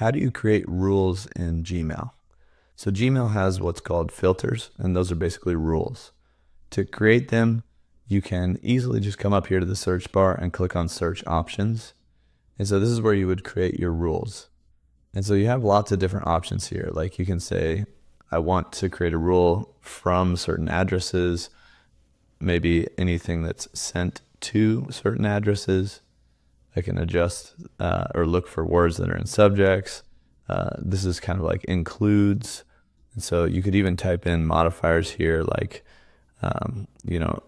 how do you create rules in Gmail? So Gmail has what's called filters, and those are basically rules. To create them, you can easily just come up here to the search bar and click on search options. And so this is where you would create your rules. And so you have lots of different options here. Like you can say, I want to create a rule from certain addresses, maybe anything that's sent to certain addresses. I can adjust uh, or look for words that are in subjects. Uh, this is kind of like includes. And so you could even type in modifiers here, like, um, you know,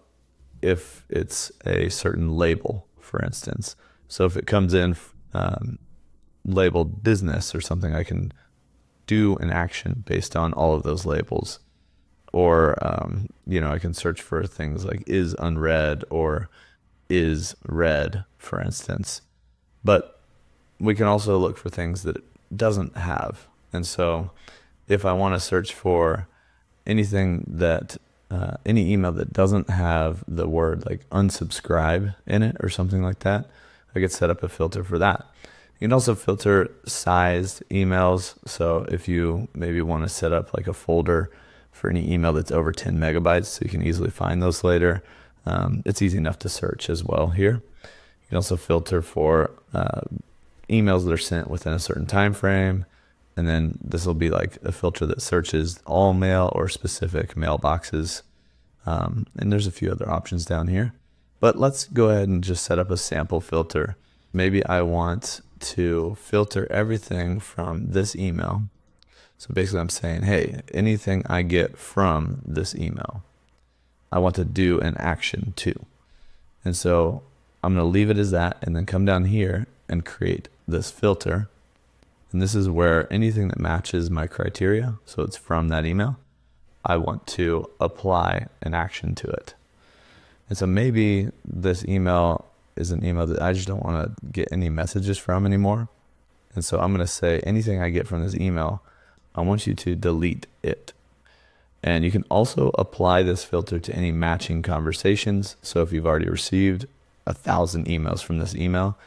if it's a certain label, for instance. So if it comes in um, labeled business or something, I can do an action based on all of those labels. Or, um, you know, I can search for things like is unread or is read, for instance. But we can also look for things that it doesn't have. And so if I want to search for anything that, uh, any email that doesn't have the word like unsubscribe in it or something like that, I could set up a filter for that. You can also filter sized emails. So if you maybe want to set up like a folder for any email that's over 10 megabytes, so you can easily find those later. Um, it's easy enough to search as well here. You can also filter for uh, emails that are sent within a certain time frame. And then this will be like a filter that searches all mail or specific mailboxes. Um, and there's a few other options down here. But let's go ahead and just set up a sample filter. Maybe I want to filter everything from this email. So basically, I'm saying, hey, anything I get from this email, I want to do an action to. And so I'm going to leave it as that and then come down here and create this filter. And this is where anything that matches my criteria, so it's from that email, I want to apply an action to it. And so maybe this email is an email that I just don't want to get any messages from anymore. And so I'm going to say anything I get from this email, I want you to delete it. And you can also apply this filter to any matching conversations. So if you've already received a thousand emails from this email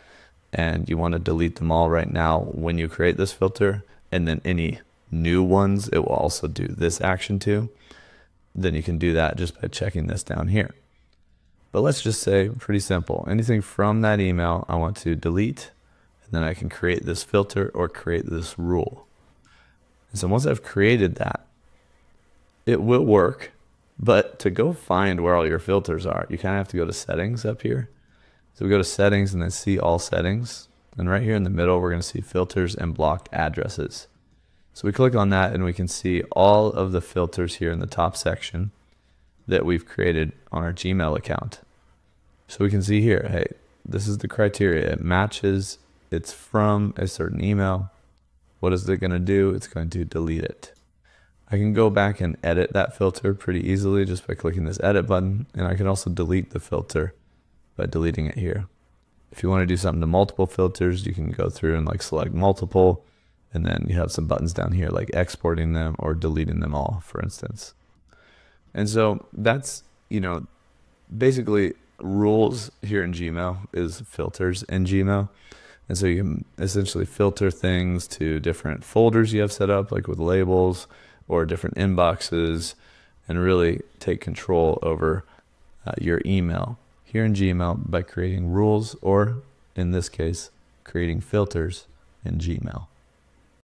and you want to delete them all right now when you create this filter, and then any new ones it will also do this action to, then you can do that just by checking this down here. But let's just say pretty simple. Anything from that email I want to delete, and then I can create this filter or create this rule. And so once I've created that, it will work. But to go find where all your filters are, you kind of have to go to settings up here. So we go to settings and then see all settings. And right here in the middle, we're going to see filters and blocked addresses. So we click on that and we can see all of the filters here in the top section that we've created on our Gmail account. So we can see here, hey, this is the criteria. It matches, it's from a certain email. What is it going to do? It's going to delete it. I can go back and edit that filter pretty easily just by clicking this edit button. And I can also delete the filter by deleting it here. If you want to do something to multiple filters, you can go through and like select multiple. And then you have some buttons down here like exporting them or deleting them all, for instance. And so that's, you know, basically rules here in Gmail is filters in Gmail. And so you can essentially filter things to different folders you have set up, like with labels or different inboxes, and really take control over uh, your email here in Gmail by creating rules or, in this case, creating filters in Gmail.